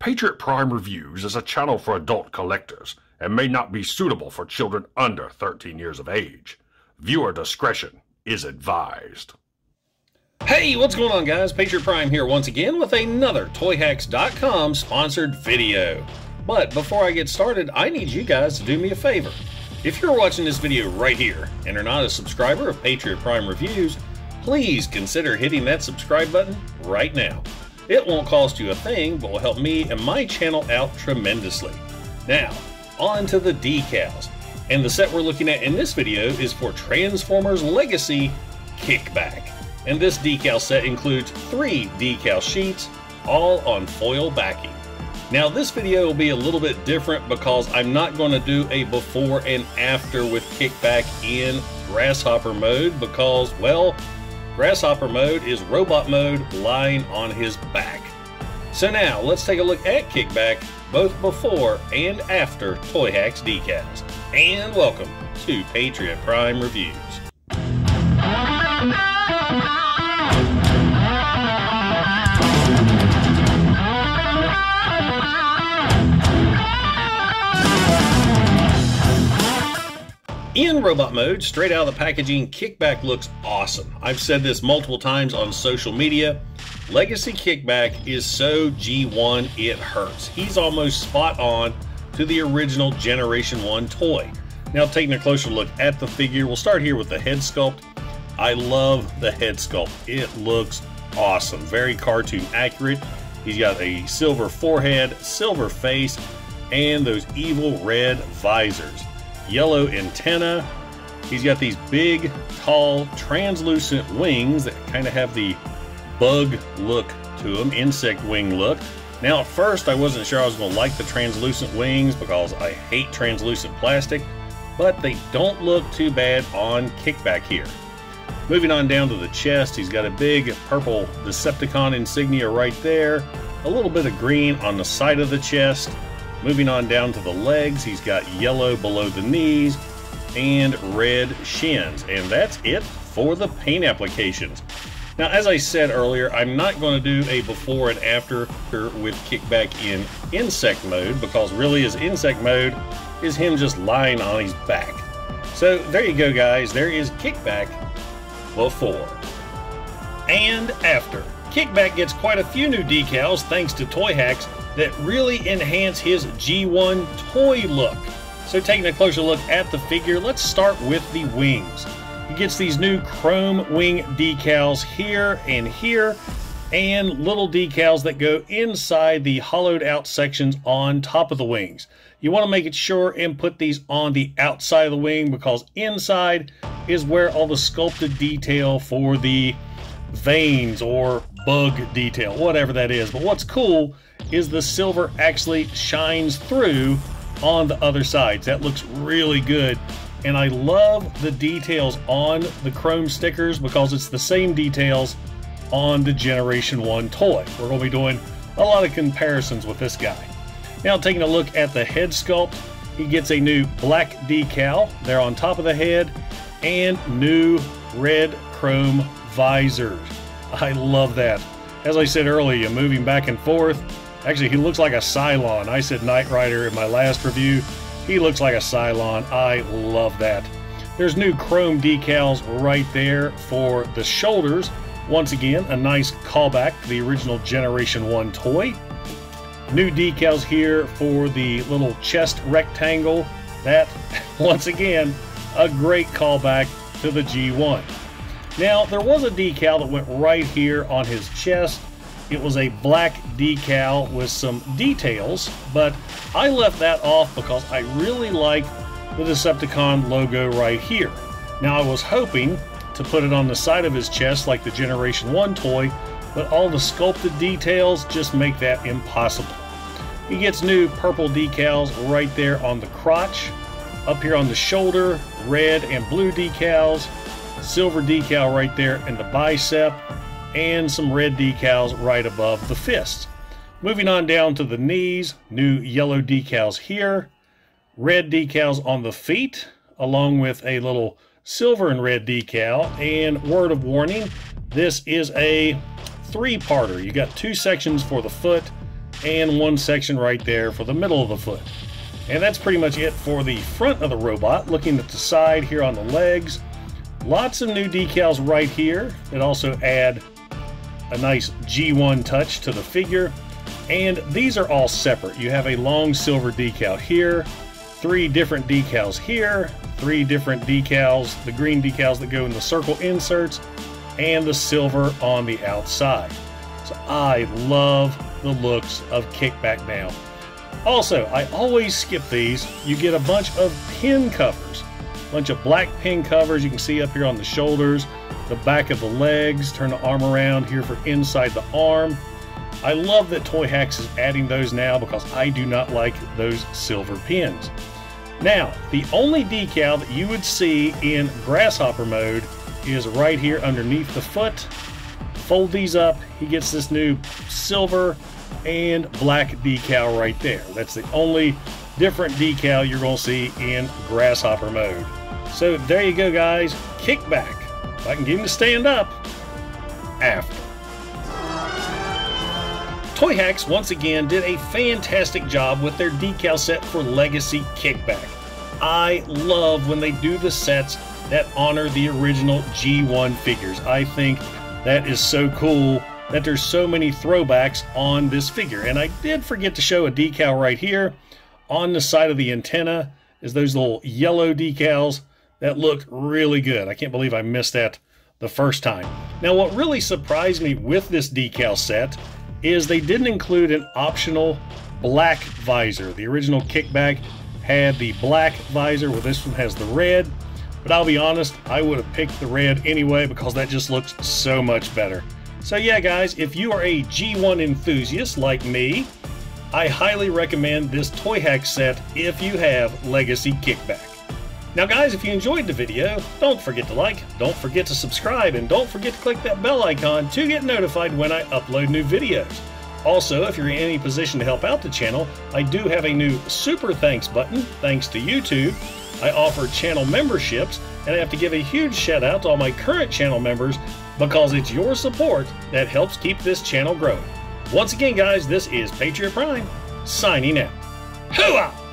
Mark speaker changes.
Speaker 1: Patriot Prime Reviews is a channel for adult collectors and may not be suitable for children under 13 years of age. Viewer discretion is advised.
Speaker 2: Hey, what's going on guys? Patriot Prime here once again with another Toyhax.com sponsored video. But before I get started, I need you guys to do me a favor. If you're watching this video right here and are not a subscriber of Patriot Prime Reviews, please consider hitting that subscribe button right now. It won't cost you a thing, but will help me and my channel out tremendously. Now, on to the decals. And the set we're looking at in this video is for Transformers Legacy Kickback. And this decal set includes three decal sheets, all on foil backing. Now this video will be a little bit different because I'm not going to do a before and after with kickback in grasshopper mode because, well, Grasshopper mode is robot mode lying on his back. So now let's take a look at Kickback both before and after Toyhax decals. And welcome to Patriot Prime Reviews. In robot mode, straight out of the packaging, Kickback looks awesome. I've said this multiple times on social media. Legacy Kickback is so G1 it hurts. He's almost spot on to the original Generation 1 toy. Now taking a closer look at the figure, we'll start here with the head sculpt. I love the head sculpt. It looks awesome. Very cartoon accurate. He's got a silver forehead, silver face, and those evil red visors yellow antenna. He's got these big, tall, translucent wings that kind of have the bug look to them, insect wing look. Now, at first, I wasn't sure I was going to like the translucent wings because I hate translucent plastic, but they don't look too bad on kickback here. Moving on down to the chest, he's got a big purple Decepticon insignia right there, a little bit of green on the side of the chest, Moving on down to the legs, he's got yellow below the knees and red shins. And that's it for the paint applications. Now, as I said earlier, I'm not going to do a before and after with kickback in insect mode because really his insect mode is him just lying on his back. So there you go, guys. There is kickback before and after. Kickback gets quite a few new decals thanks to Toyhax that really enhance his G1 toy look. So taking a closer look at the figure, let's start with the wings. He gets these new chrome wing decals here and here, and little decals that go inside the hollowed out sections on top of the wings. You want to make it sure and put these on the outside of the wing because inside is where all the sculpted detail for the veins or bug detail, whatever that is. But what's cool is the silver actually shines through on the other sides. That looks really good. And I love the details on the chrome stickers because it's the same details on the Generation 1 toy. We're going to be doing a lot of comparisons with this guy. Now taking a look at the head sculpt, he gets a new black decal there on top of the head and new red chrome visors. I love that. As I said earlier, moving back and forth, Actually, he looks like a Cylon. I said Knight Rider in my last review. He looks like a Cylon. I love that. There's new chrome decals right there for the shoulders. Once again, a nice callback to the original Generation 1 toy. New decals here for the little chest rectangle. That, once again, a great callback to the G1. Now, there was a decal that went right here on his chest it was a black decal with some details, but I left that off because I really like the Decepticon logo right here. Now I was hoping to put it on the side of his chest like the Generation 1 toy, but all the sculpted details just make that impossible. He gets new purple decals right there on the crotch, up here on the shoulder, red and blue decals, silver decal right there in the bicep, and some red decals right above the fist. Moving on down to the knees, new yellow decals here, red decals on the feet, along with a little silver and red decal. And word of warning, this is a three-parter. You got two sections for the foot and one section right there for the middle of the foot. And that's pretty much it for the front of the robot. Looking at the side here on the legs, lots of new decals right here that also add a nice G1 touch to the figure. And these are all separate. You have a long silver decal here, three different decals here, three different decals, the green decals that go in the circle inserts, and the silver on the outside. So I love the looks of Kickback now. Also, I always skip these. You get a bunch of pin covers, a bunch of black pin covers you can see up here on the shoulders, the back of the legs, turn the arm around here for inside the arm. I love that Toyhax is adding those now because I do not like those silver pins. Now, the only decal that you would see in grasshopper mode is right here underneath the foot. Fold these up, he gets this new silver and black decal right there. That's the only different decal you're going to see in grasshopper mode. So there you go guys, kickback. If I can get him to stand up, after. Toyhax once again did a fantastic job with their decal set for Legacy Kickback. I love when they do the sets that honor the original G1 figures. I think that is so cool that there's so many throwbacks on this figure. And I did forget to show a decal right here on the side of the antenna is those little yellow decals that look really good. I can't believe I missed that the first time. Now what really surprised me with this decal set is they didn't include an optional black visor. The original kickback had the black visor, where this one has the red. But I'll be honest, I would have picked the red anyway because that just looks so much better. So yeah guys, if you are a G1 enthusiast like me, I highly recommend this Toy Hack set if you have Legacy Kickback. Now guys, if you enjoyed the video, don't forget to like, don't forget to subscribe, and don't forget to click that bell icon to get notified when I upload new videos. Also, if you're in any position to help out the channel, I do have a new super thanks button, thanks to YouTube. I offer channel memberships, and I have to give a huge shout out to all my current channel members because it's your support that helps keep this channel growing. Once again, guys, this is Patriot Prime, signing out. Hooah!